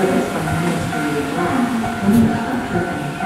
service from of Land, Communication, Church, and